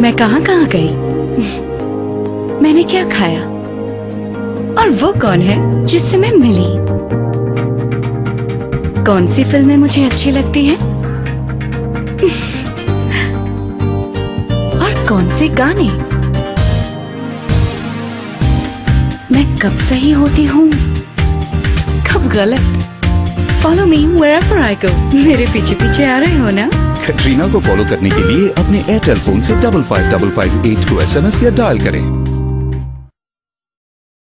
मैं कहाँ कहाँ गई? मैंने क्या खाया? और वो कौन है जिससे मैं मिली? कौन सी फ़िल्में मुझे अच्छी लगती हैं? और कौन से गाने? मैं कब सही होती हूँ? कब गलत? Follow me wherever I go. मेरे पीछे पीछे आ रहे हो ना? कटरीना को फॉलो करने के लिए अपने एयरटेल फ़ोन से double five double five eight को एस या डायल करें।